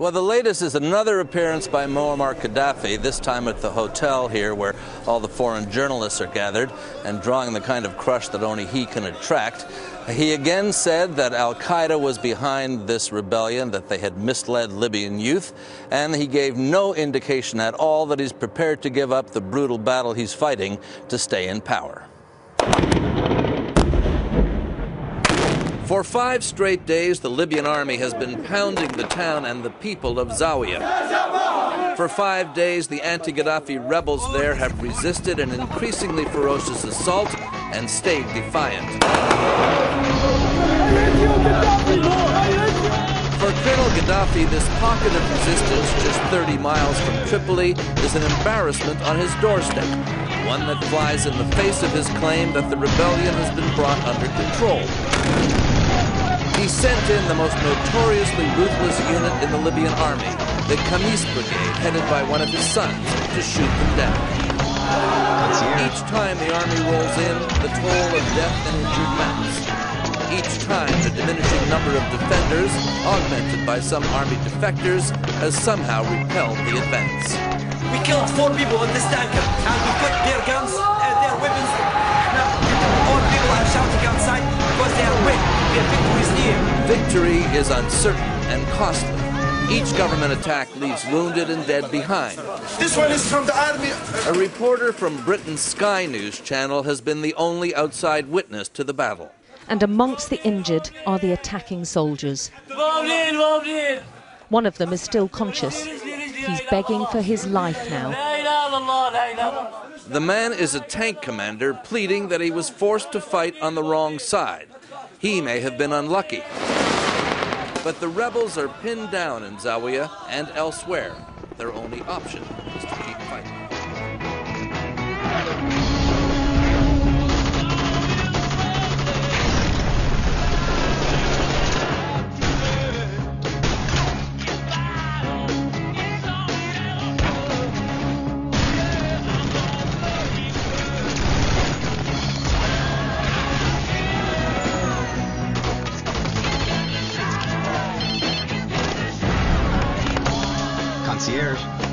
Well, the latest is another appearance by Muammar Gaddafi, this time at the hotel here where all the foreign journalists are gathered and drawing the kind of crush that only he can attract. He again said that Al Qaeda was behind this rebellion, that they had misled Libyan youth, and he gave no indication at all that he's prepared to give up the brutal battle he's fighting to stay in power. For five straight days, the Libyan army has been pounding the town and the people of Zawiya. For five days, the anti Gaddafi rebels there have resisted an increasingly ferocious assault and stayed defiant. For Colonel Gaddafi, this pocket of resistance, just 30 miles from Tripoli, is an embarrassment on his doorstep, one that flies in the face of his claim that the rebellion has been brought under control. He sent in the most notoriously ruthless unit in the Libyan army, the Khamis Brigade, headed by one of his sons, to shoot them down. Each time the army rolls in, the toll of death and injured mounts. Each time, the diminishing number of defenders, augmented by some army defectors, has somehow repelled the advance. We killed four people in this tanker, and we put their guns Victory is uncertain and costly. Each government attack leaves wounded and dead behind. This one is from the army. A reporter from Britain's Sky News channel has been the only outside witness to the battle. And amongst the injured are the attacking soldiers. One of them is still conscious. He's begging for his life now. The man is a tank commander pleading that he was forced to fight on the wrong side. He may have been unlucky. But the rebels are pinned down in Zawiya and elsewhere. Their only option is to keep fighting. concierge.